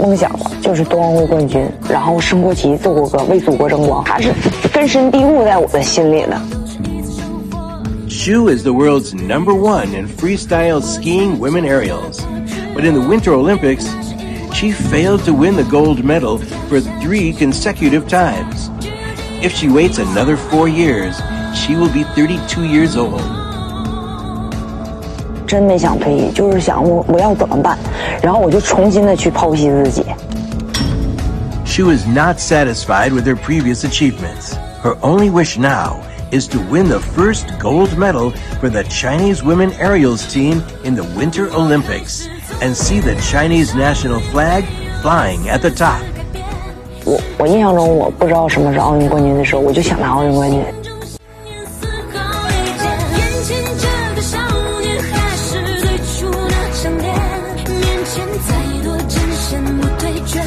梦想嘛，就是冬奥会冠军，然后升国旗、奏国歌，为祖国争光，它是根深蒂固在我的心里的。Xu is the world's number one in freestyle skiing women aerials, but in the Winter Olympics, she failed to win the gold medal for three consecutive times. If she waits another four years, she will be 32 years old. 真没想退役，就是想我我要怎么办，然后我就重新的去剖析自己。She was not satisfied with her previous achievements. Her only wish now is to win the first gold medal for the Chinese women aerials team in the Winter Olympics and see the Chinese national flag flying at the top. 我我印象中，我不知道什么是奥运冠军的时候，我就想拿奥运冠军。 面前再多艰险不退却